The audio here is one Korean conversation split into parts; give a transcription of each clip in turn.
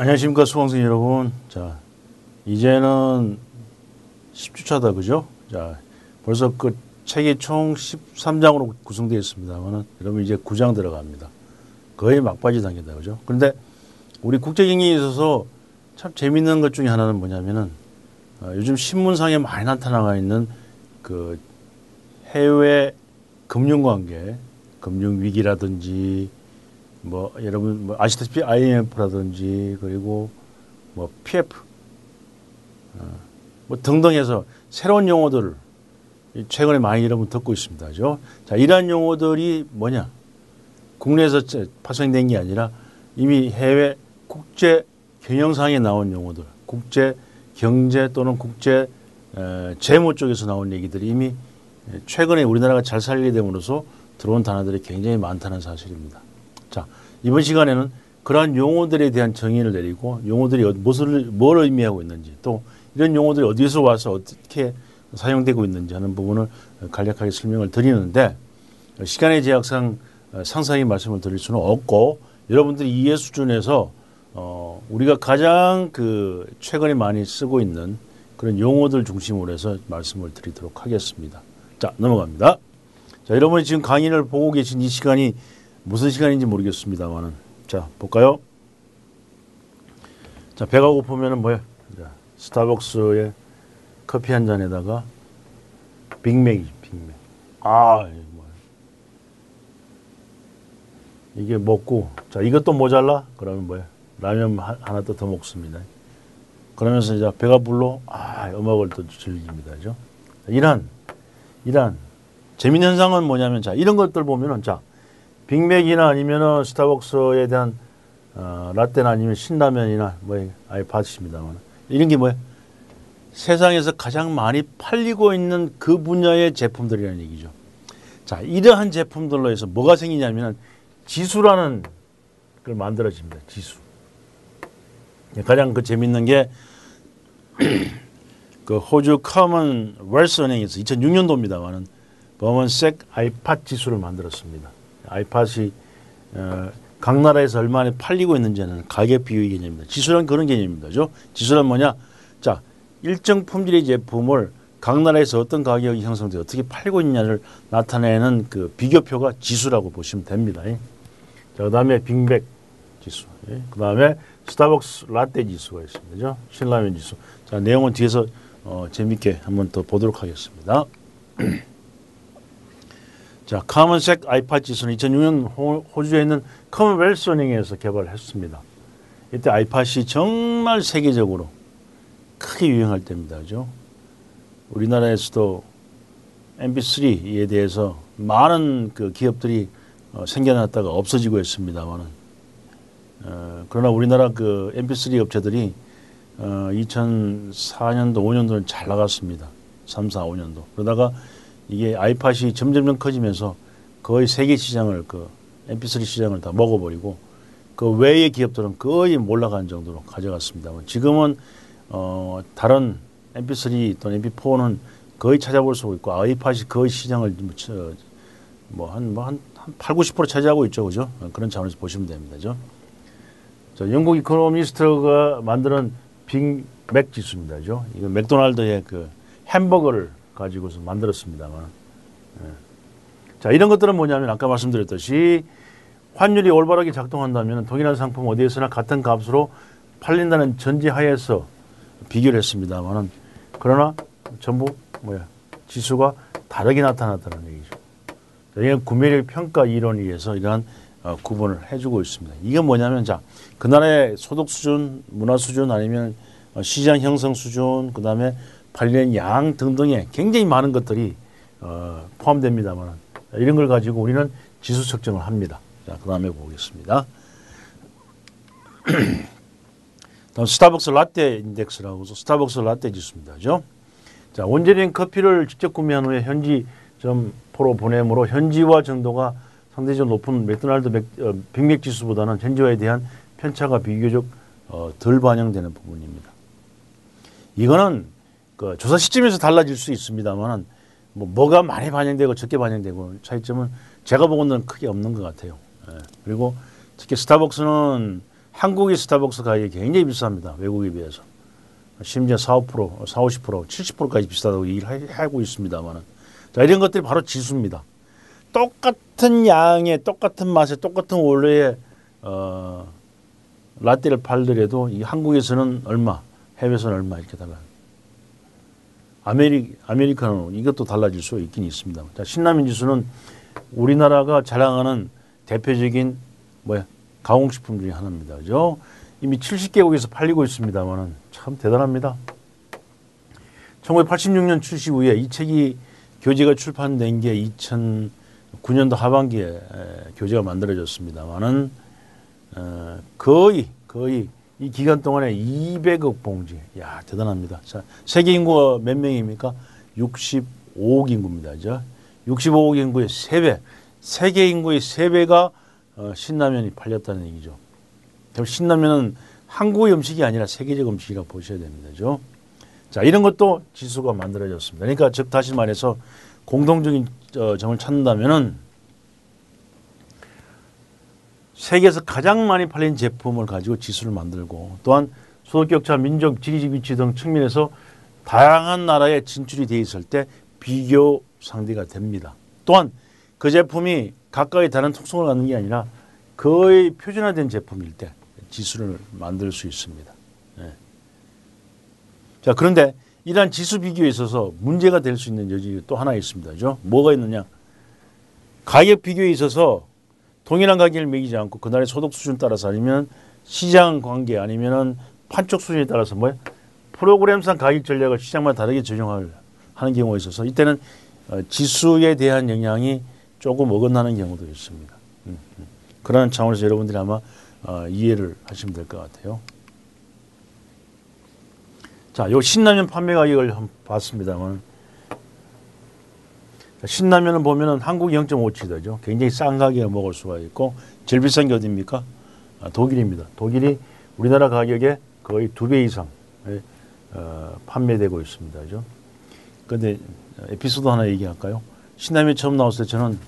안녕하십니까 수강생 여러분. 자 이제는 10주차다 그죠? 자 벌써 그 책이 총 13장으로 구성되어 있습니다만은 여러분 이제 9장 들어갑니다. 거의 막바지 단계다 그죠? 그런데 우리 국제경제에 있어서 참 재밌는 것 중에 하나는 뭐냐면은 어, 요즘 신문상에 많이 나타나가 있는 그 해외 금융관계, 금융위기라든지 뭐 여러분 뭐 아시다시피 IMF라든지 그리고 뭐 PF 어, 뭐 등등해서 새로운 용어들 최근에 많이 여러분 듣고 있습니다죠. 자, 이러한 용어들이 뭐냐? 국내에서 파생된 게 아니라 이미 해외 국제 경영상에 나온 용어들, 국제 경제 또는 국제 재무 쪽에서 나온 얘기들이 이미 최근에 우리나라가 잘 살게 됨으로써 들어온 단어들이 굉장히 많다는 사실입니다. 자, 이번 시간에는 그러한 용어들에 대한 정의를 내리고 용어들이 어, 무엇을 뭘 의미하고 있는지 또 이런 용어들이 어디서 와서 어떻게 사용되고 있는지 하는 부분을 간략하게 설명을 드리는데 시간의 제약상 상세히 말씀을 드릴 수는 없고 여러분들이 이해 수준에서 어 우리가 가장 그 최근에 많이 쓰고 있는 그런 용어들 중심으로 해서 말씀을 드리도록 하겠습니다. 자 넘어갑니다. 자 여러분이 지금 강의를 보고 계신 이 시간이 무슨 시간인지 모르겠습니다만은 자 볼까요? 자 배가 고프면은 뭐야? 자, 스타벅스에 커피 한 잔에다가 빅맥이지 빅맥. 아 뭐. 이게 먹고 자 이것도 모자라 그러면 뭐야? 라면 하나 또더 먹습니다. 그러면서 이제 배가 불러 아 음악을 또 즐깁니다. 죠 이런 이런 재밌는 현상은 뭐냐면 자 이런 것들 보면은 자 빅맥이나 아니면은 스타벅스에 대한 어, 라떼나 아니면 신라면이나 뭐 아예 받으십니다만 이런 게 뭐야? 세상에서 가장 많이 팔리고 있는 그 분야의 제품들이라는 얘기죠. 자, 이러한 제품들로 해서 뭐가 생기냐면 지수라는 걸 만들어집니다. 지수. 가장 그 재밌는 게 그 호주 커먼 웰스 은행에서 2006년도입니다만은 CommSec 아이팟 지수를 만들었습니다. 아이팟이 어, 각 나라에서 얼마나 팔리고 있는지는 가격 비율 개념입니다. 지수란 그런 개념입니다. 지수란 뭐냐? 자, 일정 품질의 제품을 각 나라에서 어떤 가격이 형성돼 어떻게 팔고 있냐를 나타내는 그 비교표가 지수라고 보시면 됩니다. 예. 자, 그다음에 빅맥 지수, 예. 그다음에 스타벅스 라떼 지수가 있습니다. 신라면 지수. 자, 내용은 뒤에서 어, 재밌게 한번 더 보도록 하겠습니다. 자, CommSec 아이팟 지수는 2006년 호, 주에 있는 커먼웰스 은행에서 개발했습니다. 이때 아이팟이 정말 세계적으로 크게 유행할 때입니다. 그죠? 우리나라에서도 MP3에 대해서 많은 그 기업들이 어, 생겨났다가 없어지고 있습니다만은 어, 그러나 우리나라 그 MP3 업체들이 어, 2004년도 5년도는 잘 나갔습니다. 3, 4, 5년도. 그러다가 이게 아이팟이 점점점 커지면서 거의 세계 시장을 그 MP3 시장을 다 먹어버리고 그 외의 기업들은 거의 몰라간 정도로 가져갔습니다. 지금은 어 다른 MP3 또는 MP4는 거의 찾아볼 수 있고 아이팟이 거의 시장을 뭐한 뭐 한 한 8, 90% 차지하고 있죠, 그죠? 그런 차원에서 보시면 됩니다, 죠. 자, 영국 이코노미스트가 만드는 빅맥 지수입니다, 죠. 이거 맥도날드의 그 햄버거를 가지고서 만들었습니다만. 예. 자, 이런 것들은 뭐냐면 아까 말씀드렸듯이 환율이 올바르게 작동한다면 동일한 상품 어디에서나 같은 값으로 팔린다는 전제하에서 비교를 했습니다만은 그러나 전부 뭐야 지수가 다르게 나타났다는 얘기죠. 이게 구매력 평가 이론에 의해서 이러한 어, 구분을 해주고 있습니다. 이게 뭐냐면 자그 나라의 소득 수준, 문화 수준 아니면 어, 시장 형성 수준, 그 다음에 관련 양 등등의 굉장히 많은 것들이 어, 포함됩니다만 이런 걸 가지고 우리는 지수 측정을 합니다. 자, 그 다음에 보겠습니다. 다음 스타벅스 라떼 인덱스라고 해서 스타벅스 라떼 지수입니다. 그죠? 자, 원재료인 커피를 직접 구매한 후에 현지 점포로 보내므로 현지화 정도가 상대적으로 높은 맥도날드 맥, 어, 빅맥 지수보다는 현지화에 대한 편차가 비교적 어, 덜 반영되는 부분입니다. 이거는 그 조사 시점에서 달라질 수 있습니다만은 뭐 뭐가 많이 반영되고 적게 반영되고 차이점은 제가 보고는 크게 없는 것 같아요. 예. 그리고 특히 스타벅스는 한국의 스타벅스 가격이 굉장히 비쌉니다. 외국에 비해서. 심지어 4, 5%, 4, 50%, 70%까지 비싸다고 얘기를 하고 있습니다만은. 자, 이런 것들이 바로 지수입니다. 똑같은 양의 똑같은 맛의 똑같은 원료의 어, 라떼를 팔더라도 이 한국에서는 얼마, 해외에서는 얼마 이렇게 달라요. 아메리 아메리카노 이것도 달라질 수 있긴 있습니다. 자, 신라면 지수는 우리나라가 자랑하는 대표적인 뭐야 가공식품 중에 하나입니다. 그죠? 이미 70개국에서 팔리고 있습니다만은 참 대단합니다. 1986년 출시 후에 이 책이 교재가 출판된 게 2009년도 하반기에 교재가 만들어졌습니다만은 어, 거의 거의 이 기간 동안에 200억 봉지. 야 대단합니다. 자, 세계 인구가 몇 명입니까? 65억 인구입니다. 죠 65억 인구의 3배. 세계 인구의 3배가 어, 신라면이 팔렸다는 얘기죠. 그럼 신라면은 한국의 음식이 아니라 세계적 음식이라고 보셔야 됩니다. 죠 자, 이런 것도 지수가 만들어졌습니다. 그러니까 즉 다시 말해서 공동적인 어, 점을 찾는다면은 세계에서 가장 많이 팔린 제품을 가지고 지수를 만들고 또한 소득격차, 민족, 지리적 위치 등 측면에서 다양한 나라에 진출이 돼 있을 때 비교 상대가 됩니다. 또한 그 제품이 각각의 다른 특성을 갖는 게 아니라 거의 표준화된 제품일 때 지수를 만들 수 있습니다. 네. 자 그런데 이러한 지수 비교에 있어서 문제가 될 수 있는 여지가 또 하나 있습니다. 그죠? 뭐가 있느냐? 가격 비교에 있어서 동일한 가격을 매기지 않고 그날의 소득 수준 따라서 아니면 시장 관계 아니면은 판촉 수준에 따라서 뭐 프로그램상 가격 전략을 시장마다 다르게 적용을 하는 경우가 있어서 이때는 어, 지수에 대한 영향이 조금 어긋나는 경우도 있습니다. 음, 음. 그런 차원에서 여러분들이 아마 어, 이해를 하시면 될 것 같아요. 자, 요 신라면 판매 가격을 봤습니다만 신라면은 보면은 한국 0.5치더죠. 굉장히 싼 가격에 먹을 수가 있고 제일 비싼 게 어디입니까? 아, 독일입니다. 독일이 우리나라 가격의 거의 두 배 이상 어, 판매되고 있습니다. 그죠? 근데 에피소드 하나 얘기할까요? 신라면 처음 나왔을 때 저는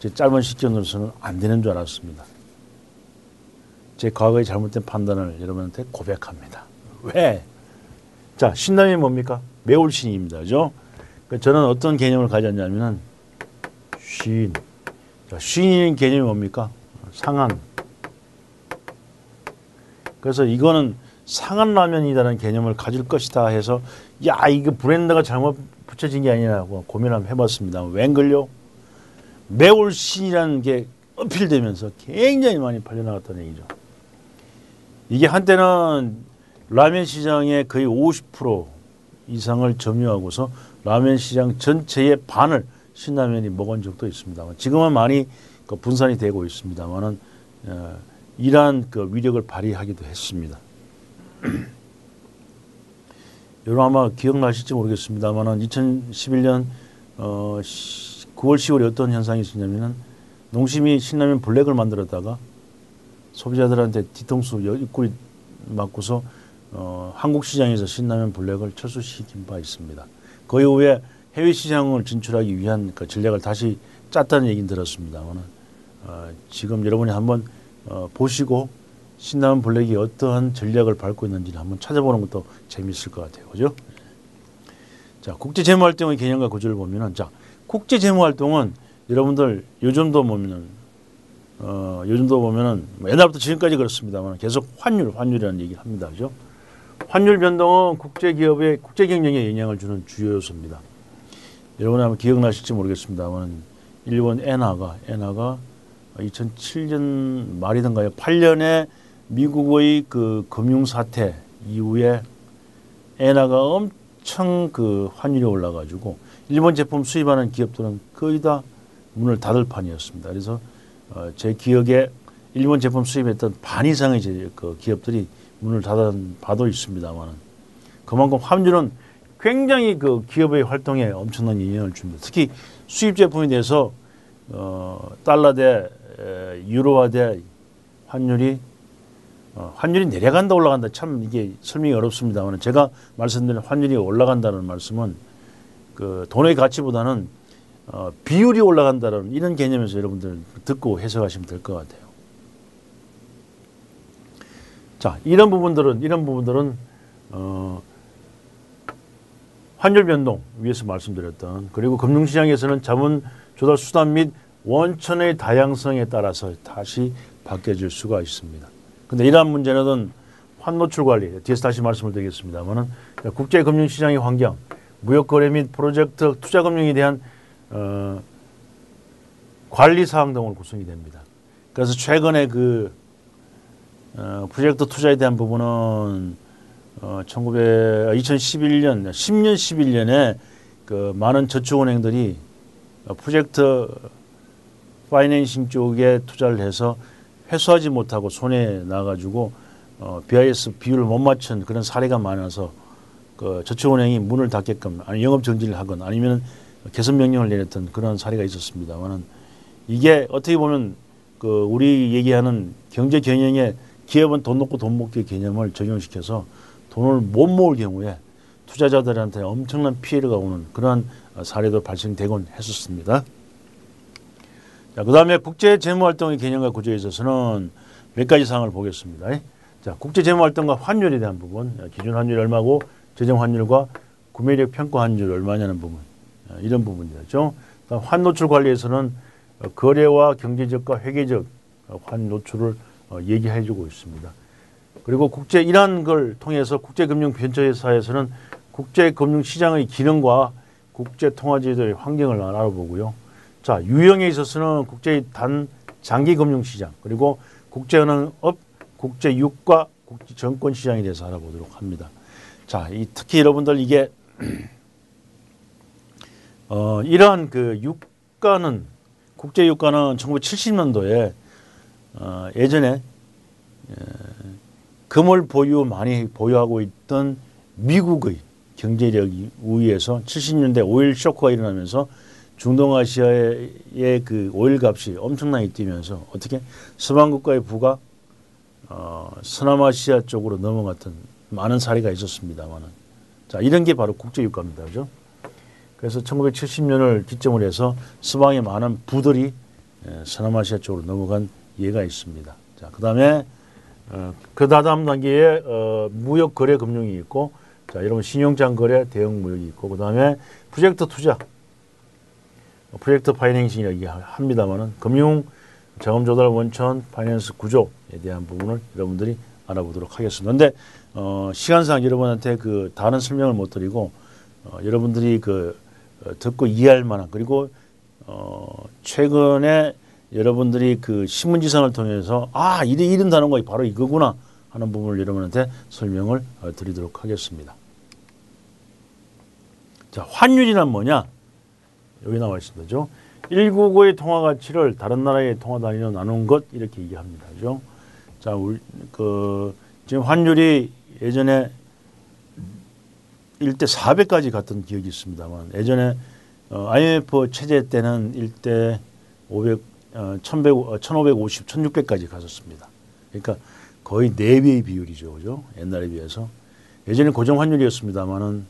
제 짧은 시점으로서는 안 되는 줄 알았습니다. 제 과거의 잘못된 판단을 여러분한테 고백합니다. 왜? 자, 신라면이 뭡니까? 매울신입니다. 그죠? 그 저는 어떤 개념을 가졌냐면은 쉰. 자, 쉰인 개념이 뭡니까? 상한. 그래서 이거는 상한 라면이라는 개념을 가질 것이다 해서 야 이거 브랜드가 잘못 붙여진 게 아니라고 고민을 한번 해봤습니다. 웬걸요? 매울 신이라는 게 어필되면서 굉장히 많이 팔려나갔다는 얘기죠. 이게 한때는 라면 시장의 거의 50% 이상을 점유하고서 라면 시장 전체의 반을 신라면이 먹은 적도 있습니다만 지금은 많이 그 분산이 되고 있습니다만은 어, 이러한 그 위력을 발휘하기도 했습니다. 여러분 아마 기억나실지 모르겠습니다만은 2011년 어 9월 10월에 어떤 현상이 있었냐면은 농심이 신라면 블랙을 만들었다가 소비자들한테 뒤통수 입구리 맞고서 어, 한국 시장에서 신라면 블랙을 철수시킨 바 있습니다. 그 이후에 해외 시장을 진출하기 위한 그 전략을 다시 짰다는 얘기는 들었습니다만 어, 지금 여러분이 한번 어, 보시고 신라면 블랙이 어떠한 전략을 밟고 있는지를 한번 찾아보는 것도 재미있을 것 같아요. 그죠? 자, 국제 재무 활동의 개념과 구조를 보면은 자, 국제 재무 활동은 여러분들 요즘도 보면은 어, 요즘도 보면은 뭐 옛날부터 지금까지 그렇습니다만 계속 환율, 환율이라는 얘기를 합니다. 그죠? 환율 변동은 국제 기업의 국제 경영에 영향을 주는 주요 요소입니다. 여러분 아마 기억나실지 모르겠습니다만 일본 엔화가 엔화가 2007년 말이던가요? 8년에 미국의 그 금융 사태 이후에 엔화가 엄청 그 환율이 올라가지고 일본 제품 수입하는 기업들은 거의 다 문을 닫을 판이었습니다. 그래서 어, 제 기억에 일본 제품 수입했던 반 이상의 그 기업들이 문을 닫은 바도 있습니다만 그만큼 환율은 굉장히 그 기업의 활동에 엄청난 영향을 줍니다. 특히 수입 제품에 대해서 어, 달러 대 유로화 대 환율이 어, 환율이 내려간다 올라간다 참 이게 설명이 어렵습니다만 제가 말씀드린 환율이 올라간다는 말씀은 그 돈의 가치보다는 어, 비율이 올라간다는 이런 개념에서 여러분들 듣고 해석하시면 될 것 같아요. 자, 이런 부분들은 이런 부분들은 어, 환율 변동 위에서 말씀드렸던 그리고 금융시장에서는 자본 조달 수단 및 원천의 다양성에 따라서 다시 바뀌어질 수가 있습니다. 근데 이러한 문제는 환노출 관리 뒤에서 다시 말씀을 드리겠습니다만은 국제 금융 시장의 환경, 무역 거래 및 프로젝트 투자 금융에 대한 어, 관리 사항 등으로 구성이 됩니다. 그래서 최근에 그 어, 프로젝트 투자에 대한 부분은 어, 1900, 2011년, 10년, 11년에 그 많은 저축은행들이 프로젝트 파이낸싱 쪽에 투자를 해서 회수하지 못하고 손해 나가지고 어, BIS 비율을 못 맞춘 그런 사례가 많아서 그 저축은행이 문을 닫게끔 아니 영업 정지를 하건 아니면 개선 명령을 내렸던 그런 사례가 있었습니다만은 이게 어떻게 보면 그 우리 얘기하는 경제 경영에 기업은 돈 놓고 돈 먹기 개념을 적용시켜서 돈을 못 모을 경우에 투자자들한테 엄청난 피해가 오는 그러한 사례도 발생되곤 했었습니다. 자, 그 다음에 국제재무활동의 개념과 구조에 있어서는 몇 가지 사항을 보겠습니다. 자, 국제재무활동과 환율에 대한 부분, 기준 환율이 얼마고 재정 환율과 구매력 평가 환율이 얼마냐는 부분, 이런 부분이죠. 환노출 관리에서는 거래와 경제적과 회계적 환 노출을 얘기해주고 있습니다. 그리고 국제 이러한 걸 통해서 국제금융변처회사에서는 국제금융시장의 기능과 국제통화제도의 환경을 알아보고요. 자, 유형에 있어서는 국제 단 장기 금융 시장 그리고 국제은행업, 국제 유가, 국제 정권 시장에 대해서 알아보도록 합니다. 자, 이 특히 여러분들 이게 어, 이러한 그 유가는 국제 유가는 1970년도에 어, 예전에 에, 금을 보유 많이 보유하고 있던 미국의 경제력 우위에서 70년대 오일 쇼크가 일어나면서 중동아시아의 그 오일 값이 엄청나게 뛰면서 어떻게 서방 국가의 부가 어, 서남아시아 쪽으로 넘어갔던 많은 사례가 있었습니다만은 자 이런 게 바로 국제 유가입니다, 그죠? 그래서 1970년을 기점으로 해서 서방의 많은 부들이 서남아시아 쪽으로 넘어간 예가 있습니다. 자 그 다음에 어, 그 다음 단계에 어, 무역 거래 금융이 있고 자 여러분 신용장 거래 대형 무역이 있고 그 다음에 프로젝트 투자 project financing이라고 얘기합니다만은 금융 자금 조달 원천 finance 구조에 대한 부분을 여러분들이 알아보도록 하겠습니다. 근데 어, 시간상 여러분한테 그 다른 설명을 못 드리고 어, 여러분들이 그 어, 듣고 이해할 만한 그리고 어, 최근에 여러분들이 그 신문지상을 통해서 아 이런 이런 단어가 바로 이거구나 하는 부분을 여러분한테 설명을 어, 드리도록 하겠습니다. 자 환율이란 뭐냐? 여기 나와 있습니다. 199의 통화 가치를 다른 나라의 통화 단위로 나눈 것 이렇게 얘기합니다. 그죠? 자, 우리, 그 지금 환율이 예전에 1대 400까지 갔던 기억이 있습니다만 예전에 어, IMF 체제 때는 1대 500, 어, 1100, 어, 1550, 1600까지 갔었습니다. 그러니까 거의 4배의 비율이죠. 그죠? 옛날에 비해서. 예전에 고정 환율이었습니다만은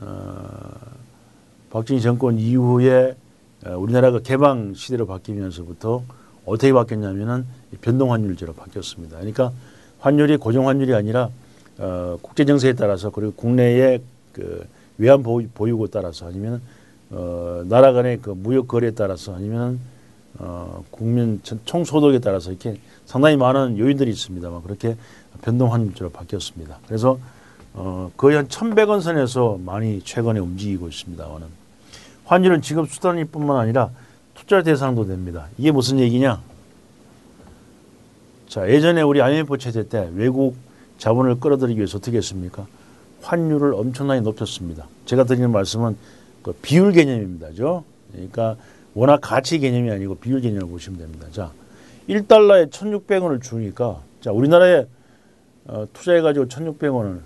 어, 박정희 정권 이후에 어, 우리나라가 개방 시대로 바뀌면서부터 어떻게 바뀌었냐면은 변동 환율제로 바뀌었습니다. 그러니까 환율이 고정 환율이 아니라 어, 국제 정세에 따라서 그리고 국내의 그 외환 보유, 보유고 따라서 아니면 어, 나라 간의 그 무역 거래에 따라서 아니면 어, 국민 총소득에 따라서 이렇게 상당히 많은 요인들이 있습니다만 그렇게 변동 환율제로 바뀌었습니다. 그래서 어, 거의 한 1,100원 선에서 많이 최근에 움직이고 있습니다만은 환율은 지급 수단일 뿐만 아니라 투자 대상도 됩니다. 이게 무슨 얘기냐? 자, 예전에 우리 IMF 체제 때 외국 자본을 끌어들이기 위해서 어떻게 했습니까? 환율을 엄청나게 높였습니다. 제가 드리는 말씀은 그 비율 개념입니다죠. 그러니까 워낙 가치 개념이 아니고 비율 개념을 보시면 됩니다. 자, 1달러에 1,600원을 주니까 자, 우리나라에 어, 투자해 가지고 1,600원을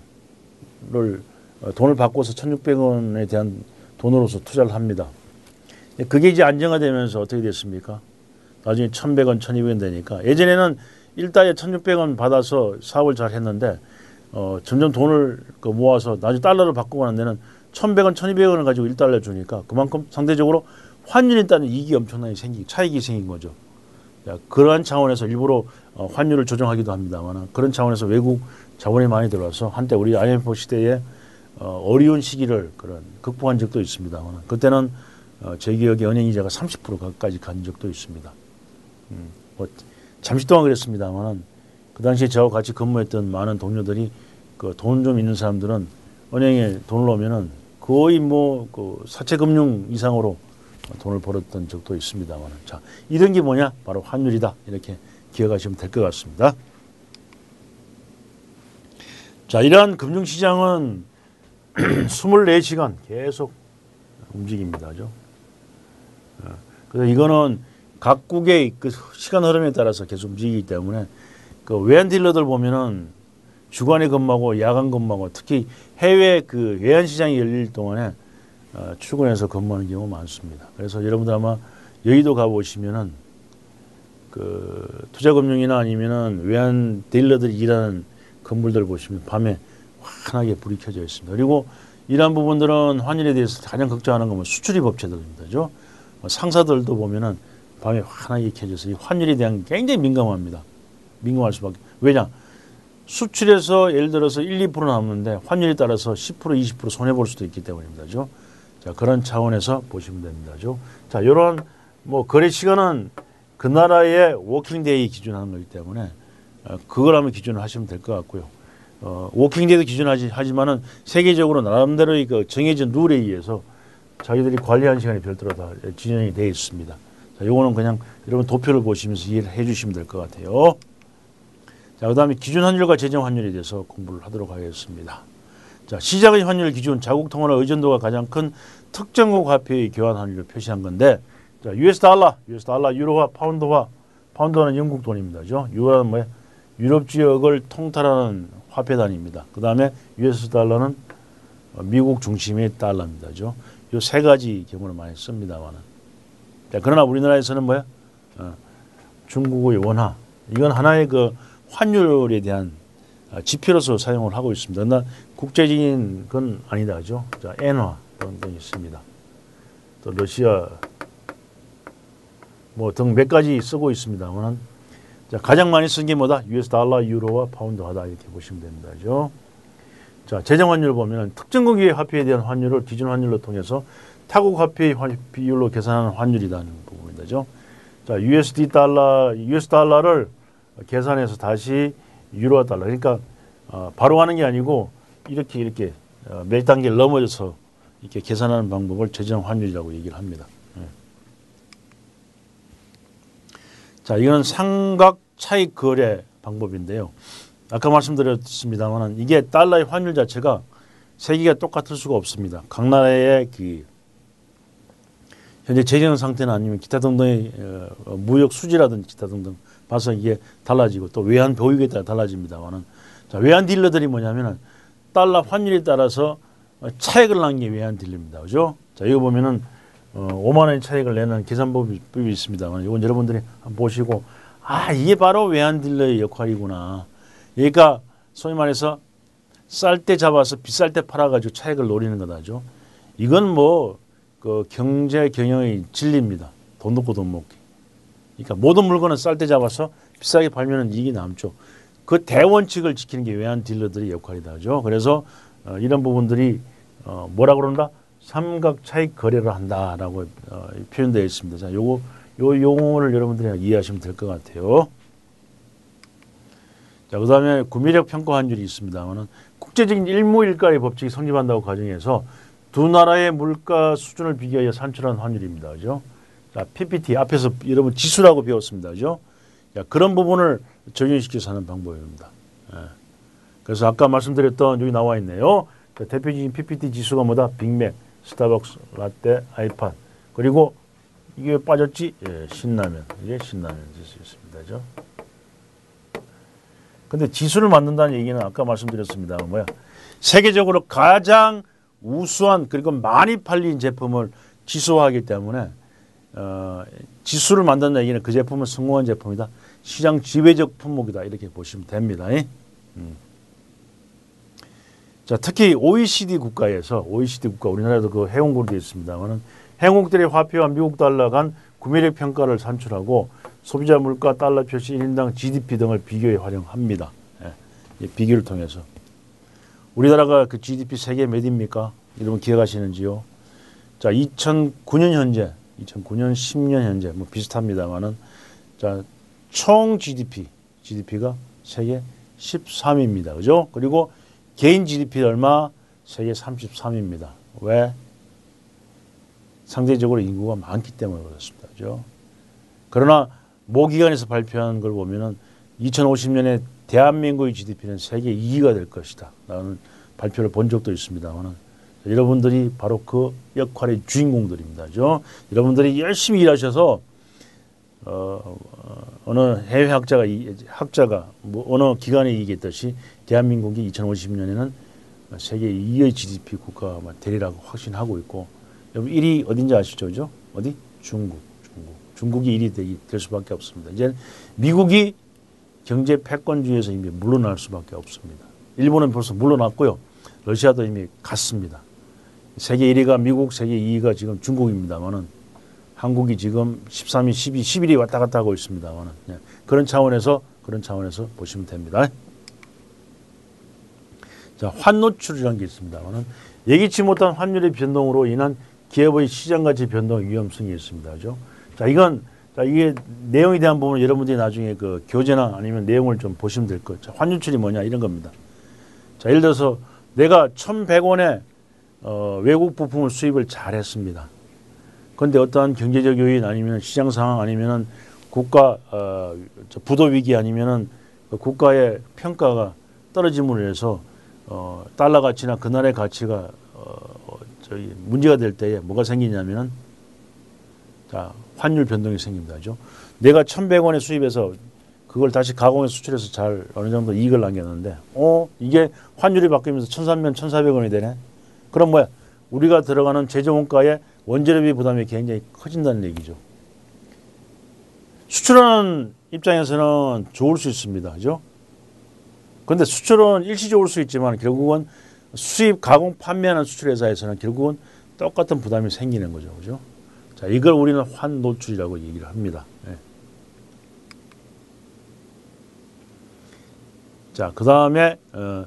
어, 돈을 바꿔서 1,600원에 대한 돈으로서 투자를 합니다. 그게 이제 안정화되면서 어떻게 됐습니까? 나중에 1,100원, 1,200원 되니까 예전에는 1달에 1,600원 받아서 사업을 잘 했는데 어, 점점 돈을 그 모아서 나중에 달러를 바꾸고 난 데는 1,100원, 1,200원을 가지고 1달러 주니까 그만큼 상대적으로 환율에 따른 이익이 엄청나게 생기, 차익이 생긴 거죠. 야, 그러한 차원에서 일부러 어, 환율을 조정하기도 합니다만 그런 차원에서 외국 자본이 많이 들어와서 한때 우리 IMF 시대에 어, 어려운 시기를 그런 극복한 적도 있습니다만 그때는 어, 제 기억에 은행 이자가 30%까지 간 적도 있습니다. 음, 뭐 잠시 동안 그랬습니다만 그 당시에 저와 같이 근무했던 많은 동료들이 그 돈 좀 있는 사람들은 은행에 돈을 넣으면은 거의 뭐 그 사채 금융 이상으로 돈을 벌었던 적도 있습니다만 자 이런 게 뭐냐 바로 환율이다 이렇게 기억하시면 될 것 같습니다. 자 이러한 금융시장은 24시간 계속 움직입니다죠. 어, 그래서 이거는 각국의 그 시간 흐름에 따라서 계속 움직이기 때문에 그 외환 딜러들 보면은 주간에 근무하고 야간 근무하고 특히 해외 그 외환 시장이 열릴 동안에 어, 출근해서 근무하는 경우 많습니다. 그래서 여러분들 아마 여의도 가 보시면은 그 투자금융이나 아니면은 외환 딜러들이 일하는 건물들 보시면 밤에 환하게 불이 켜져 있습니다. 그리고 이러한 부분들은 환율에 대해서 가장 걱정하는 건뭐 수출입 업체들입니다죠. 뭐 상사들도 보면은 밤에 환하게 켜져서 이 환율에 대한 굉장히 민감합니다. 민감할 수밖에. 왜냐? 수출에서 예를 들어서 1, 2% 남는데 환율에 따라서 10% 20% 손해 볼 수도 있기 때문입니다죠. 자 그런 차원에서 보시면 됩니다죠. 자 이런 뭐 거래 시간은 그 나라의 working day 기준하는 거기 때문에 어, 그걸 하면 기준을 하시면 될 것 같고요. 어, working day도 기준하지 하지만은 세계적으로 나름대로의 그 정해진 룰에 의해서 자기들이 관리하는 시간이 별도로 다 진행이 되어 있습니다. 자, 요거는 그냥 여러분 도표를 보시면서 이해를 해 주시면 될 것 같아요. 자, 그 다음에 기준 환율과 재정 환율에 대해서 공부를 하도록 하겠습니다. 자, 시작의 환율 기준, 자국 통화나 의존도가 가장 큰 특정국 화폐의 교환 환율을 표시한 건데, 자, US 달러, US 달러, 유로화, 파운드화, 파운드는 영국 돈입니다 죠. 유로는 뭐야? 유럽 지역을 통틀하는 화폐 단위입니다. 그 다음에 US 달러는 미국 중심의 달러입니다죠. 이세 가지 경우를 많이 씁니다만은. 그러나 우리나라에서는 뭐야? 어, 중국의 원화. 이건 하나의 그 환율에 대한 어, 지표로서 사용을 하고 있습니다. 그러나 국제적인 건 아니다. 그죠? 자, 엔화 게 있습니다. 또 러시아 뭐 등 몇 가지 쓰고 있습니다만 자, 가장 많이 쓴 게 뭐다? US 달러, 유로와 파운드 하다 이렇게 보시면 됩니다. 그죠? 자, 재정 환율 보면 특정국의 화폐에 대한 환율을 기준 환율로 통해서 타국 화폐의 비율로 계산하는 환율이라는 부분이죠. 자, USD 달러, US 달러를 계산해서 다시 유로 달러. 그러니까 어, 바로 하는 게 아니고 이렇게 이렇게 어, 몇 단계를 넘어져서 이렇게 계산하는 방법을 재정 환율이라고 얘기를 합니다. 네. 자, 이건 삼각 차익 거래 방법인데요. 아까 말씀드렸습니다만 이게 달러의 환율 자체가 세계가 똑같을 수가 없습니다. 각 나라의 그 현재 재정 상태나 아니면 기타 등등의 어, 무역 수지라든지 기타 등등 봐서 이게 달라지고 또 외환 보유에 따라 달라집니다만은 자, 외환 딜러들이 뭐냐면은 달러 환율에 따라서 차익을 난 게 외환 딜러입니다. 그죠? 자, 이거 보면은 어, 5만 원의 차익을 내는 계산법이 있습니다만 이건 여러분들이 보시고 아, 이게 바로 외환 딜러의 역할이구나. 그러니까 소위 말해서 쌀 때 잡아서 비쌀 때 팔아가지고 차익을 노리는 거다죠. 이건 뭐 그 경제 경영의 진리입니다. 돈 넣고 돈 먹기. 그러니까 모든 물건은 쌀때 잡아서 비싸게 팔면은 이익이 남죠. 그 대원칙을 지키는 게 외환 딜러들의 역할이다 죠. 그래서 어, 이런 부분들이 어, 뭐라 그런다? 삼각 차익 거래를 한다라고 어, 표현되어 있습니다. 자, 요거 요 용어를 여러분들이 이해하시면 될 것 같아요. 자, 그 다음에 구매력 평가 환율이 있습니다만은 국제적인 일무일가의 법칙이 성립한다고 가정해서 두 나라의 물가 수준을 비교하여 산출한 환율입니다. 그죠? 자, PPT 앞에서 여러분 지수라고 배웠습니다. 그죠? 자, 그런 부분을 적용시켜서 하는 방법입니다. 예. 그래서 아까 말씀드렸던 여기 나와 있네요. 자, 대표적인 PPT 지수가 뭐다? 빅맥, 스타벅스, 라떼, 아이팟. 그리고 이게 빠졌지? 예, 신라면. 이게 신라면 지수였습니다. 그죠? 근데 지수를 만든다는 얘기는 아까 말씀드렸습니다. 뭐야? 세계적으로 가장 우수한 그리고 많이 팔린 제품을 지수화하기 때문에 어, 지수를 만든다는 얘기는 그 제품은 성공한 제품이다. 시장 지배적 품목이다. 이렇게 보시면 됩니다. 음. 자, 특히 OECD 국가에서 OECD 국가 우리나라도 그 회원국이 있습니다만은 회원국들의 화폐와 미국 달러 간 구매력 평가를 산출하고 소비자 물가, 달러 표시, 1인당 GDP 등을 비교에 활용합니다. 예, 비교를 통해서. 우리나라가 그 GDP 세계 몇입니까? 여러분 기억하시는지요? 자, 2009년 현재, 2009년, 10년 현재 뭐 비슷합니다만은 자, 총 GDP, GDP가 세계 13위입니다. 그죠? 그리고 개인 GDP 얼마? 세계 33위입니다. 왜? 상대적으로 인구가 많기 때문에 그렇습니다. 그죠? 그러나 모기관에서 발표한 걸 보면은 2050년에 대한민국의 GDP는 세계 2위가 될 것이다. 라는 발표를 본 적도 있습니다만 여러분들이 바로 그 역할의 주인공들입니다. 그죠? 여러분들이 열심히 일하셔서 어, 어느 해외 학자가 학자가 뭐 어느 기관에 얘기했듯이 대한민국이 2050년에는 세계 2위의 GDP 국가가 되리라고 확신하고 있고 여러분 1위 어딘지 아시죠? 그죠? 어디? 중국. 중국. 중국이 1위 되기, 될 수밖에 없습니다. 이제 미국이 경제 패권주의에서 이미 물러날 수밖에 없습니다. 일본은 벌써 물러났고요. 러시아도 이미 갔습니다. 세계 1위가 미국, 세계 2위가 지금 중국입니다만은 한국이 지금 13위, 12, 11위 왔다 갔다 하고 있습니다만은 예. 그런 차원에서 그런 차원에서 보시면 됩니다. 자, 환노출이라는 게 있습니다만은 예기치 못한 환율의 변동으로 인한 기업의 시장 가치 변동 위험성이 있습니다. 그죠? 자, 이건 자, 이게 내용에 대한 부분은 여러분들이 나중에 그 교재나 아니면 내용을 좀 보시면 될 것. 자, 환율출이 뭐냐 이런 겁니다. 자, 예를 들어서 내가 1,100원에 어, 외국 부품을 수입을 잘 했습니다. 그런데 어떠한 경제적 요인 아니면 시장 상황 아니면은 국가 어, 부도 위기 아니면은 그 국가의 평가가 떨어짐으로 해서 어, 달러 가치나 그날의 가치가 어, 저희 문제가 될 때에 뭐가 생기냐면은 자, 환율 변동이 생깁니다. 죠 내가 1,100원에 수입해서 그걸 다시 가공해서 수출해서 잘 어느 정도 이익을 남겼는데 어, 이게 환율이 바뀌면서 1,300원, 1,400원이 되네. 그럼 뭐야? 우리가 들어가는 제조 원가의 원재료비 부담이 굉장히 커진다는 얘기죠. 수출하는 입장에서는 좋을 수 있습니다. 그죠? 그런데 수출은 일시적으로 수 있지만 결국은 수입, 가공, 판매하는 수출회사에서는 결국은 똑같은 부담이 생기는 거죠. 그죠? 자, 이걸 우리는 환 노출이라고 얘기를 합니다. 네. 자, 그 다음에, 어,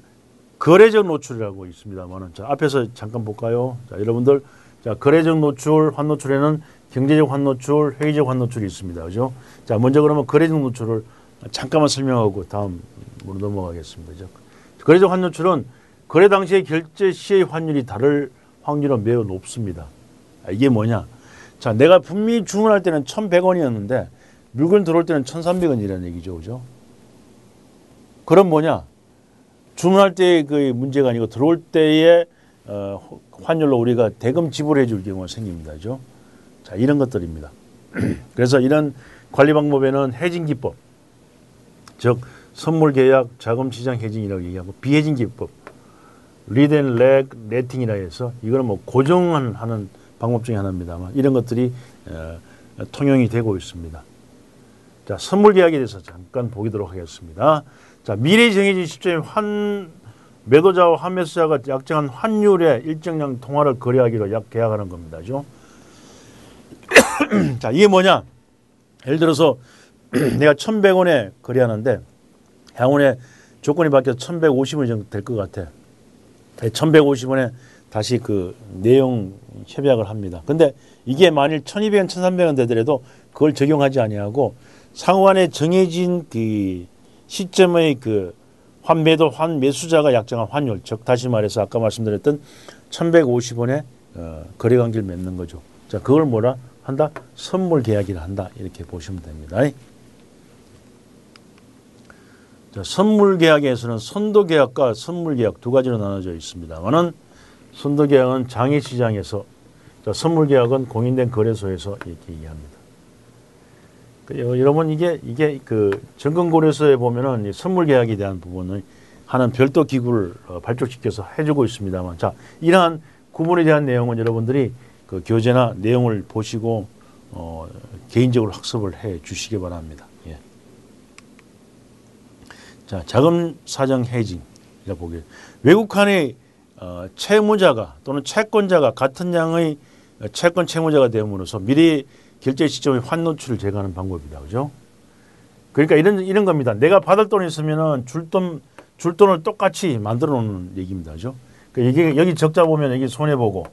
거래적 노출이라고 있습니다만은, 자, 앞에서 잠깐 볼까요? 자, 여러분들, 자, 거래적 노출, 환 노출에는 경제적 환 노출, 회의적 환 노출이 있습니다. 그죠? 자, 먼저 그러면 거래적 노출을 잠깐만 설명하고 다음으로 넘어가겠습니다. 그죠? 거래적 환 노출은 거래 당시의 결제 시의 환율이 다를 확률은 매우 높습니다. 아, 이게 뭐냐? 자, 내가 분명히 주문할 때는 1,100원이었는데 물건 들어올 때는 1,300원이라는 얘기죠. 그죠? 그럼 뭐냐? 주문할 때그 문제가 아니고 들어올 때의 어, 환율로 우리가 대금 지불해 줄 경우가 생깁니다. 그죠? 자, 이런 것들입니다. 그래서 이런 관리 방법에는 해진 기법, 즉 선물 계약, 자금 시장 hedging이라고 얘기하고 비hedging 기법, lead and lag netting이라 해서 이거는 뭐 고정하는 방법 중에 하나입니다만 이런 것들이 어, 통용이 되고 있습니다. 자, 선물 계약에 대해서 잠깐 보도록 하겠습니다. 자, 미래 정해진 시점에 환 매도자와 환 매수자가 약정한 환율의 일정량 통화를 거래하기로 약 계약하는 겁니다. 죠 자, 이게 뭐냐? 예를 들어서 내가 1,100원에 거래하는데 향후에 조건이 바뀌어서 1,150원 정도 될 것 같아. 1,150원에 다시 그 내용 협약을 합니다. 근데 이게 만일 1,200원, 1,300원 되더라도 그걸 적용하지 아니하고 상호간에 정해진 그 시점의 그 환매도 환매수자가 약정한 환율, 즉 다시 말해서 아까 말씀드렸던 1,150원에 어, 거래 관계를 맺는 거죠. 자, 그걸 뭐라 한다? 선물 계약이라 한다. 이렇게 보시면 됩니다. 자, 선물 계약에서는 선도 계약과 선물 계약 두 가지로 나눠져 있습니다만은 선도 계약은 장외 시장에서 자, 선물 계약은 공인된 거래소에서 이렇게 얘기합니다. 그, 여러분 이게 이게 그 정권거래소에 보면은 선물 계약에 대한 부분을 하는 별도 기구를 어, 발족시켜서 해주고 있습니다만, 자 이러한 구분에 대한 내용은 여러분들이 그 교재나 내용을 보시고 어, 개인적으로 학습을 해 주시기 바랍니다. 예. 자, 자금 사정 해징이라 보기 외국 칸의 어, 채무자가 또는 채권자가 같은 양의 채권 채무자가 됨으로써 미래 결제 시점의 환노출을 제거하는 방법이다. 그죠? 그러니까 이런 이런 겁니다. 내가 받을 돈이 있으면은 줄 돈 줄 돈을 똑같이 만들어 놓는 얘기입니다. 그죠? 그러니까 이게 여기 적자 보면 여기 손해 보고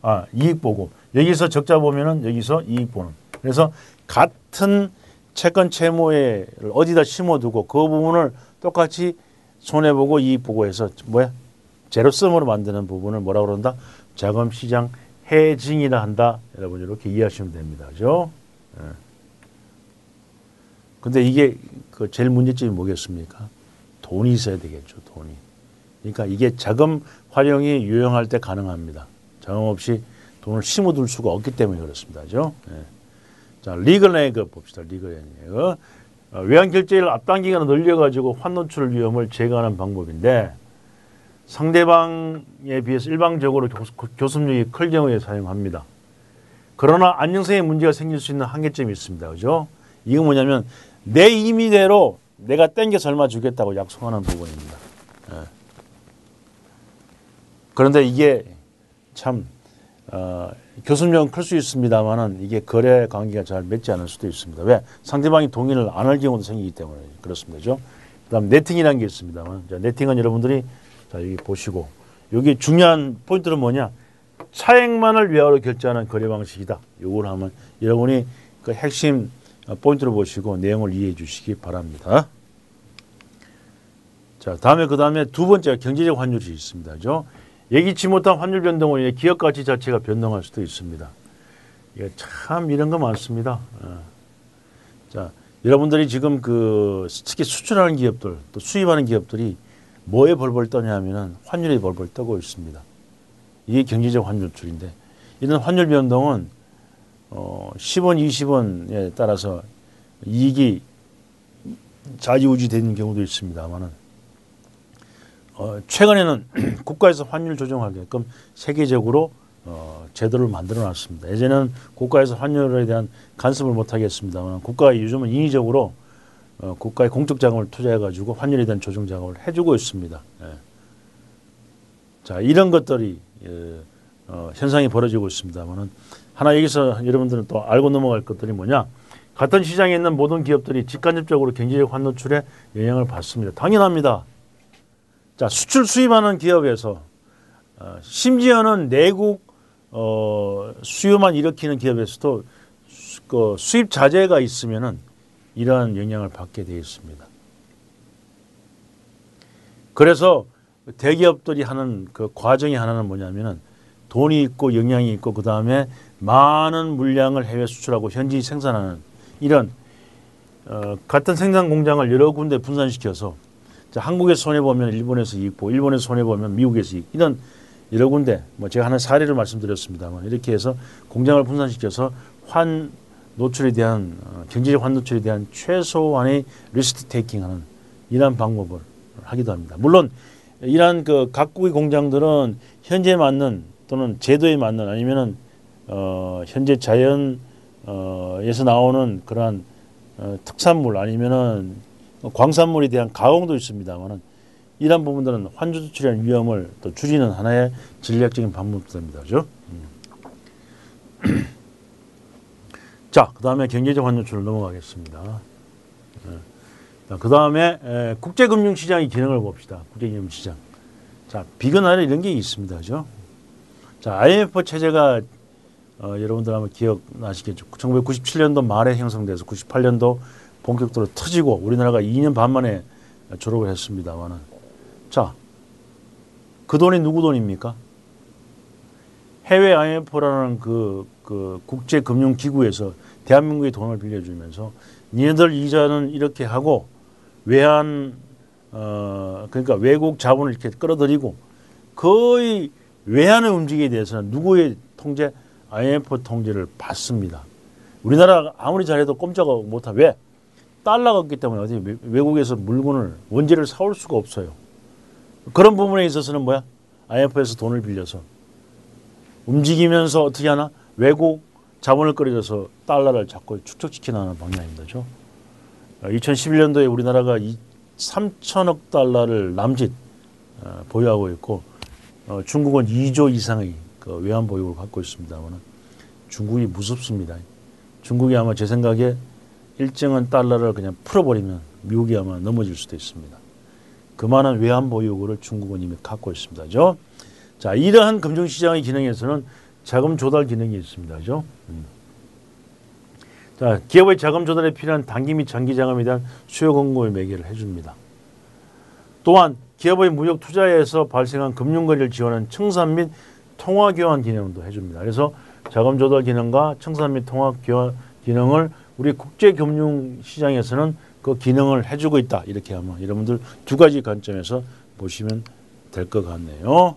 아 이익 보고 여기서 적자 보면은 여기서 이익 보는. 그래서 같은 채권 채무에 어디다 심어두고 그 부분을 똑같이 손해 보고 이익 보고 해서 뭐야 제로섬으로 만드는 부분을 뭐라 그런다 자금 시장 해징이라 한다. 여러분 이렇게 이해하시면 됩니다. 그죠? 예. 근데 이게 그 제일 문제점이 뭐겠습니까? 돈이 있어야 되겠죠 돈이. 그러니까 이게 자금 활용이 유용할 때 가능합니다. 자금 없이 돈을 심어둘 수가 없기 때문에 그렇습니다. 그죠? 예. 자 리글 레그 봅시다 리글 레그 어, 외환 결제를 앞당기거나 늘려가지고 환 노출 위험을 제거하는 방법인데 상대방에 비해서 일방적으로 교섭력이 클 경우에 사용합니다. 그러나 안정성에 문제가 생길 수 있는 한계점이 있습니다. 그죠? 이거 뭐냐면 내 임의대로 내가 땡겨서 얼마 주겠다고 약속하는 부분입니다. 예. 그런데 이게 참 어, 교섭력은 클 수 있습니다만은 이게 거래 관계가 잘 맺지 않을 수도 있습니다. 왜? 상대방이 동의를 안 할 경우도 생기기 때문에 그렇습니다. 그죠? 그 다음 네팅이라는 게 있습니다만 자, 네팅은 여러분들이 자, 여기 보시고 여기 중요한 포인트는 뭐냐? 차액만을 위하여 결제하는 거래 방식이다. 요걸 하면 여러분이 그 핵심 포인트를 보시고 내용을 이해해 주시기 바랍니다. 자, 다음에 그 다음에 두 번째가 경제적 환율이 있습니다. 그죠? 예기치 못한 환율 변동으로 인해 기업 가치 자체가 변동할 수도 있습니다. 이게 참 이런 거 많습니다. 어. 자, 여러분들이 지금 그 특히 수출하는 기업들 또 수입하는 기업들이 뭐에 벌벌 떠냐면은 환율이 벌벌 떠고 있습니다. 이게 경제적 환율줄인데 이런 환율 변동은 어 10원, 20원에 따라서 이익이 좌지우지 되는 경우도 있습니다만은 어, 최근에는 국가에서 환율 조정하게끔 세계적으로 어, 제도를 만들어 놨습니다. 예전에는 국가에서 환율에 대한 간섭을 못 하겠습니다만 국가가 요즘은 인위적으로 어, 국가의 공적 자금을 투자해 가지고 환율에 대한 조정 작업을 해주고 있습니다. 예. 자 이런 것들이 예, 어, 현상이 벌어지고 있습니다만은 하나 여기서 여러분들은 또 알고 넘어갈 것들이 뭐냐? 같은 시장에 있는 모든 기업들이 직간접적으로 경제적 환노출에 영향을 받습니다. 당연합니다. 자, 수출 수입하는 기업에서 어, 심지어는 내국 어, 수요만 일으키는 기업에서도 수, 그 수입 자재가 있으면은 이러한 영향을 받게 되어 있습니다. 그래서 대기업들이 하는 그 과정이 하나는 뭐냐면은 돈이 있고 영향이 있고 그 다음에 많은 물량을 해외 수출하고 현지 생산하는 이런 어, 같은 생산 공장을 여러 군데 분산시켜서 자, 한국에서 손해 보면 일본에서 이익 보고 일본에서 손해 보면 미국에서 이익 이런 여러 군데 뭐 제가 하나 사례를 말씀드렸습니다만 이렇게 해서 공장을 분산시켜서 환 노출에 대한 어, 경제적 환 노출에 대한 최소한의 리스트 테이킹하는 이러한 방법을 하기도 합니다. 물론 이러한 그 각국의 공장들은 현재 맞는 또는 제도에 맞는 아니면은 어 현재 자연 어에서 나오는 그러한 어 특산물 아니면은 광산물에 대한 가공도 있습니다만은 이런 부분들은 환주 수출의 위험을 또 줄이는 하나의 전략적인 방법입니다. 그죠? 음. 자, 그 다음에 경제적 환율출을 넘어가겠습니다. 네. 그 다음에 국제금융시장의 기능을 봅시다. 국제금융시장. 자, 비근하려 이런 게 있습니다. 그죠? 자, IMF 체제가 어, 여러분들 아마 기억나시겠죠. 1997년도 말에 형성돼서 98년도 본격적으로 터지고 우리나라가 2년 반 만에 졸업을 했습니다만은 자, 그 돈이 누구 돈입니까? 해외 IMF라는 그, 그 국제금융기구에서 대한민국의 돈을 빌려주면서 니네들 이자는 이렇게 하고 외환 어 그러니까 외국 자본을 이렇게 끌어들이고 거의 외환의 움직임에 대해서는 누구의 통제 IMF 통제를 받습니다. 우리나라 아무리 잘해도 꼼짝 못하 왜? 달러가 없기 때문에 어디 외국에서 물건을 원재를 사올 수가 없어요. 그런 부분에 있어서는 뭐야? IMF에서 돈을 빌려서 움직이면서 어떻게 하나? 외국 자본을 끌어들여서 달러를 자꾸 축적시키는 방향입니다. 2011년도에 어, 우리나라가 3천억 달러를 남짓 어, 보유하고 있고 어, 중국은 2조 이상의 그 외환 보유를 갖고 있습니다만 중국이 무섭습니다. 중국이 아마 제 생각에 일정한 달러를 그냥 풀어버리면 미국이 아마 넘어질 수도 있습니다. 그만한 외환 보유고를 중국은 이미 갖고 있습니다. 죠? 자, 이러한 금융시장의 기능에서는 자금 조달 기능이 있습니다. 죠? 음. 자, 기업의 자금 조달에 필요한 단기 및 장기 자금에 대한 수요 공급을 매개를 해줍니다. 또한 기업의 무역 투자에서 발생한 금융 거래를 지원하는 청산 및 통화 교환 기능도 해줍니다. 그래서 자금 조달 기능과 청산 및 통화 교환 기능을 우리 국제 금융 시장에서는 그 기능을 해주고 있다 이렇게 하면 여러분들 두 가지 관점에서 보시면 될 것 같네요.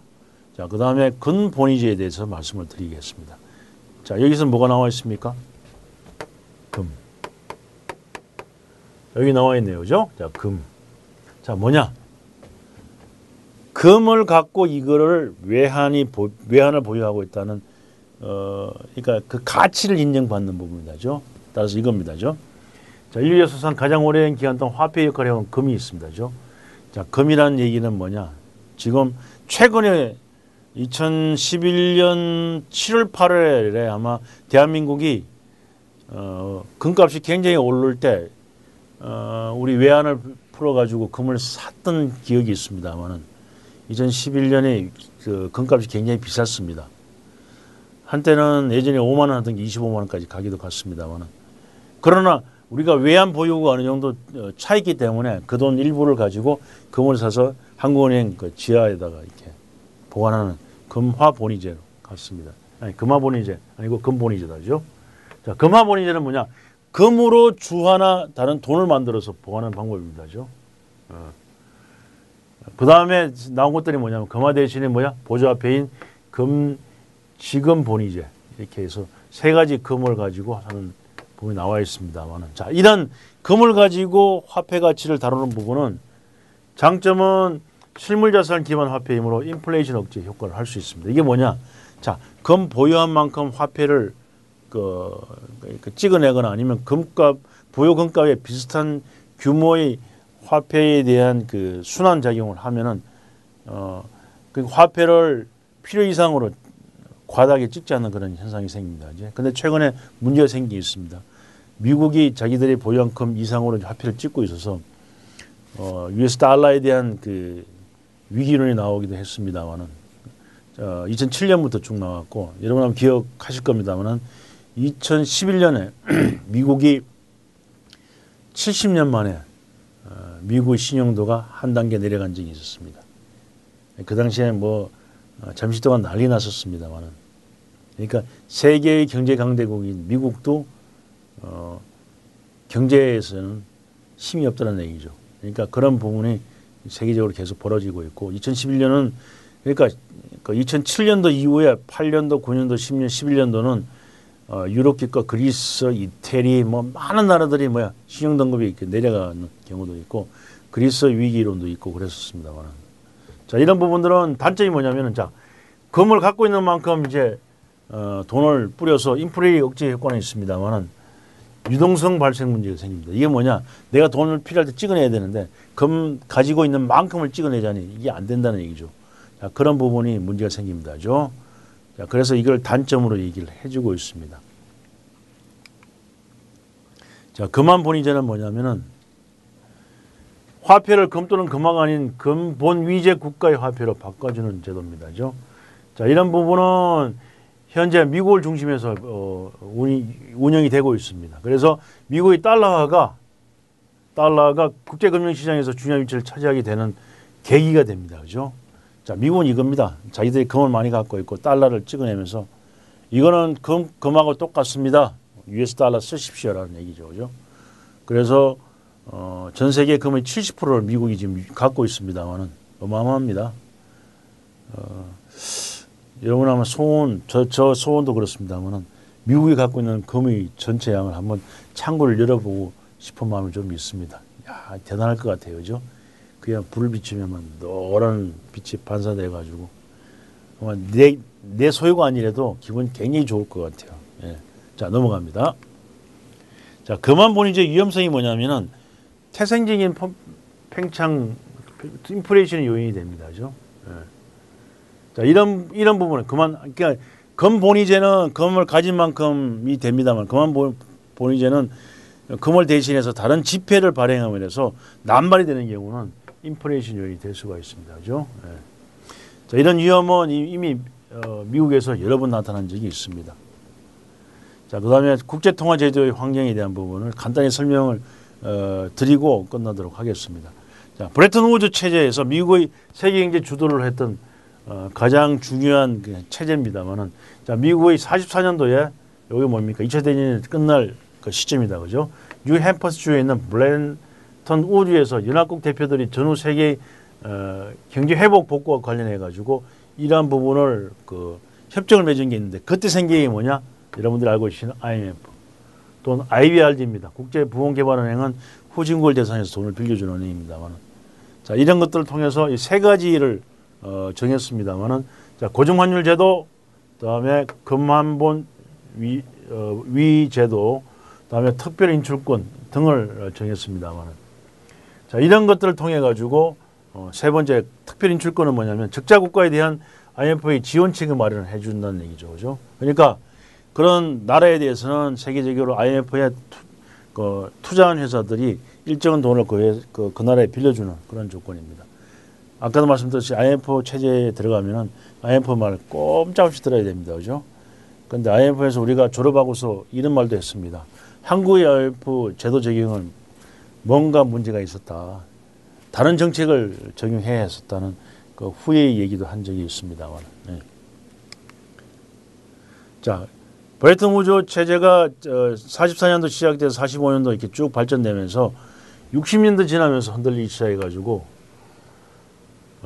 자, 그 다음에 근본위제에 대해서 말씀을 드리겠습니다. 자, 여기서 뭐가 나와 있습니까? 금. 여기 나와 있네요. 그죠? 자, 금. 자, 뭐냐? 금을 갖고 이거를 외환이 외환을 보유하고 있다는 어 그러니까 그 가치를 인정받는 부분이다죠. 따라서 이겁니다죠. 자, 인류 역사상 가장 오랜 기간 동안 화폐 역할을 해온 금이 있습니다죠. 자, 금이라는 얘기는 뭐냐? 지금 최근에 2011년 7월 8월에 아마 대한민국이 어, 금값이 굉장히 오를 때 어, 우리 외환을 풀어가지고 금을 샀던 기억이 있습니다만은 2011년에 그 금값이 굉장히 비쌌습니다. 한때는 예전에 5만 원 하던 게 25만 원까지 가기도 갔습니다만은 그러나 우리가 외환 보유가 어느 정도 어, 차있기 때문에 그 돈 일부를 가지고 금을 사서 한국은행 그 지하에다가 이렇게 보관하는 금화본위제로 갔습니다. 아니 금화본위제 아니고 금본위제다죠. 자 금화본위제는 뭐냐? 금으로 주 하나 다른 돈을 만들어서 보관하는 방법입니다죠. 어. 그 다음에 나온 것들이 뭐냐면 금화 대신에 뭐야 보조화폐인 금 지금 본위제 이렇게 해서 세 가지 금을 가지고 하는 부분이 나와 있습니다만은 자 이런 금을 가지고 화폐 가치를 다루는 부분은 장점은 실물 자산 기반 화폐이므로 인플레이션 억제 효과를 할 수 있습니다. 이게 뭐냐? 자, 금 보유한 만큼 화폐를 그, 그 찍어내거나 아니면 금값 보유 금값에 비슷한 규모의 화폐에 대한 그 순환 작용을 하면은 어그 화폐를 필요 이상으로 과다하게 찍지 않는 그런 현상이 생깁니다. 이제 근데 최근에 문제가 생기 있습니다. 미국이 자기들이 보유한 금 이상으로 화폐를 찍고 있어서 어 US 달러에 대한 그 위기론이 나오기도 했습니다만은 어, 2007년부터 쭉 나왔고 여러분 아마 기억하실 겁니다만은 2011년에 미국이 70년 만에 어, 미국의 신용도가 한 단계 내려간 적이 있었습니다. 그 당시에 뭐 어, 잠시 동안 난리 났었습니다만은 그러니까 세계의 경제 강대국인 미국도 어, 경제에서는 힘이 없다는 얘기죠. 그러니까 그런 부분이 세계적으로 계속 벌어지고 있고 2011년은 그러니까 그 2007년도 이후에 8년도, 9년도, 10년, 11년도는 어, 유럽기과 그리스, 이태리 뭐 많은 나라들이 뭐야 신용 등급이 이렇게 내려가는 경우도 있고 그리스 위기론도 있고 그랬었습니다만 자 이런 부분들은 단점이 뭐냐면은 자 금을 갖고 있는 만큼 이제 어, 돈을 뿌려서 인플레이 억제 효과는 있습니다만은 유동성 발생 문제가 생깁니다. 이게 뭐냐? 내가 돈을 필요할 때 찍어내야 되는데 금 가지고 있는 만큼을 찍어내자니 이게 안 된다는 얘기죠. 자, 그런 부분이 문제가 생깁니다죠. 자, 그래서 이걸 단점으로 얘기를 해주고 있습니다. 자, 금한 본위제는 뭐냐면은 화폐를 금 또는 금화가 아닌 금본 위제 국가의 화폐로 바꿔주는 제도입니다죠. 자, 이런 부분은 현재 미국을 중심해서 어, 운영이 되고 있습니다. 그래서 미국의 달러가 달러가 국제금융시장에서 중요한 위치를 차지하게 되는 계기가 됩니다. 그죠? 자, 미국은 이겁니다. 자기들이 금을 많이 갖고 있고 달러를 찍어내면서 이거는 금, 금하고 똑같습니다. US 달러 쓰십시오라는 얘기죠. 그죠? 그래서 어, 전 세계 금의 70%를 미국이 지금 갖고 있습니다만은 어마어마합니다. 어, 여러분 아마 소원 저, 저 소원도 그렇습니다만은 미국이 갖고 있는 금의 전체 양을 한번 창고를 열어보고 싶은 마음이 좀 있습니다. 야 대단할 것 같아요, 그죠? 그냥 불을 비추면 노란 빛이 반사돼 가지고 내, 내 소유가 아니라도 기분 굉장히 좋을 것 같아요. 예. 자 넘어갑니다. 자 그만 보니 이제 위험성이 뭐냐면은 태생적인 팽창 인플레이션의 요인이 됩니다, 그죠? 예. 자, 이런 이런 부분은 그만 그러니까 검본위제는 검을 가진 만큼이 됩니다만 그만 본위제는 금을 대신해서 다른 지폐를 발행함으로 해서 남발이 되는 경우는 인플레이션 요인이 될 수가 있습니다. 그죠? 예. 자, 이런 위험은 이미 어, 미국에서 여러 번 나타난 적이 있습니다. 자, 그 다음에 국제통화제도의 환경에 대한 부분을 간단히 설명을 어, 드리고 끝나도록 하겠습니다. 자, 브레튼 우드 체제에서 미국의 세계 경제 주도를 했던 어, 가장 중요한 그 체제입니다만은 자, 미국의 44년도에 여기 뭡니까? 2차 대전이 끝날 그 시점이다. 그죠? 뉴햄퍼스 주에 있는 블렌턴 우주에서 연합국 대표들이 전후 세계 어, 경제 회복 복구와 관련해 가지고 이러한 부분을 그 협정을 맺은 게 있는데 그때 생긴 게 뭐냐? 여러분들이 알고 계시는 IMF 또는 IBRD입니다. 국제부흥개발은행은 후진국을 대상해서 돈을 빌려주는 은행입니다만 자 이런 것들을 통해서 이 세 가지를 어, 정했습니다만은 자 고정환율 제도 그다음에 금환본 위, 어, 위 제도 그다음에 특별 인출권 등을 정했습니다만은 자 이런 것들을 통해 가지고 어, 세 번째 특별 인출권은 뭐냐면 적자 국가에 대한 IMF의 지원책을 마련을 해준다는 얘기죠, 그죠? 그러니까 그런 나라에 대해서는 세계적으로 IMF에 투, 그, 투자한 회사들이 일정한 돈을 그, 그, 그 나라에 빌려주는 그런 조건입니다. 아까도 말씀드렸듯이 IMF 체제에 들어가면은 IMF 말 꼼짝없이 들어야 됩니다. 그죠? 근데 IMF에서 우리가 졸업하고서 이런 말도 했습니다. 한국의 IMF 제도 적용은 뭔가 문제가 있었다. 다른 정책을 적용해야 했었다는 그 후의 얘기도 한 적이 있습니다만. 네. 자, 브레튼 우주 체제가 44년도 시작돼서 45년도 이렇게 쭉 발전되면서 60년도 지나면서 흔들리기 시작해가지고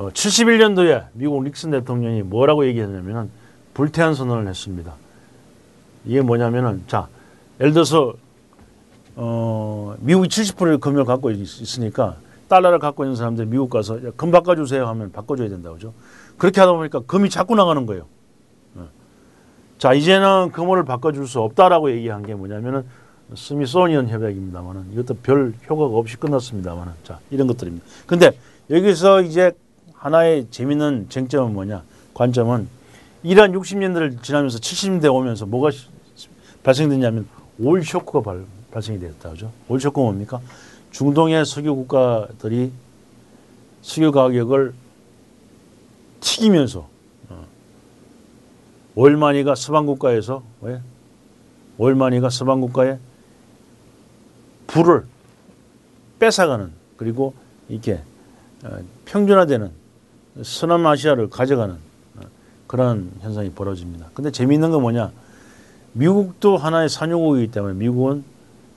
71년도에 어, 미국 닉슨 대통령이 뭐라고 얘기했냐면은 불태한 선언을 했습니다. 이게 뭐냐면은 자 예를 들어서 어, 미국이 70%의 금을 갖고 있으니까 달러를 갖고 있는 사람들 미국 가서 금 바꿔주세요 하면 바꿔줘야 된다 그죠? 그렇게 하다 보니까 금이 자꾸 나가는 거예요. 어. 자 이제는 금을 바꿔줄 수 없다라고 얘기한 게 뭐냐면은 스미소니언 협약입니다만은 이것도 별 효과가 없이 끝났습니다만은 자 이런 것들입니다. 근데 여기서 이제 하나의 재밌는 쟁점은 뭐냐 관점은 이러한 60년대를 지나면서 70년대 오면서 뭐가 발생됐냐면 올 쇼크가 발, 발생이 됐다 그죠? 올 쇼크가 뭡니까? 중동의 석유 국가들이 석유 가격을 튀기면서 어, 오일마니가 서방 국가에서 왜? 오일마니가 서방 국가에 불을 뺏어가는 그리고 이렇게 어, 평준화되는 서남아시아를 가져가는 어, 그런 현상이 벌어집니다. 근데 재미있는 건 뭐냐? 미국도 하나의 산유국이기 때문에 미국은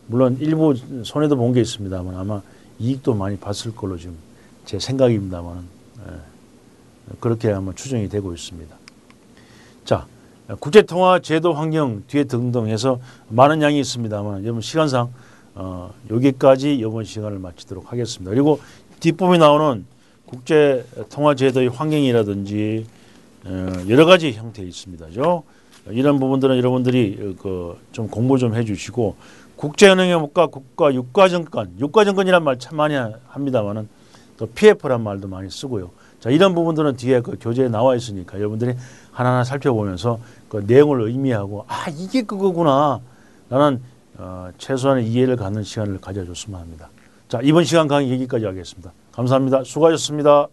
물론 일부 손해도 본 게 있습니다만 아마 이익도 많이 봤을 걸로 지금 제 생각입니다만 예, 그렇게 아마 추정이 되고 있습니다. 자, 국제통화 제도 환경 뒤에 등등 해서 많은 양이 있습니다만 여러분 시간상 어, 여기까지 이번 시간을 마치도록 하겠습니다. 그리고 뒷부분에 나오는 국제 통화 제도의 환경이라든지 어, 여러 가지 형태 있습니다죠. 이런 부분들은 여러분들이 그 좀 공부 좀 해주시고 국제은행협과 국가 유가정권, 유가정권이란 말 참 많이 합니다만은 또 PF란 말도 많이 쓰고요. 자 이런 부분들은 뒤에 그 교재에 나와 있으니까 여러분들이 하나하나 살펴보면서 그 내용을 의미하고 아 이게 그거구나. 나는 어, 최소한의 이해를 갖는 시간을 가져줬으면 합니다. 자 이번 시간 강의 여기까지 하겠습니다. 감사합니다. 수고하셨습니다.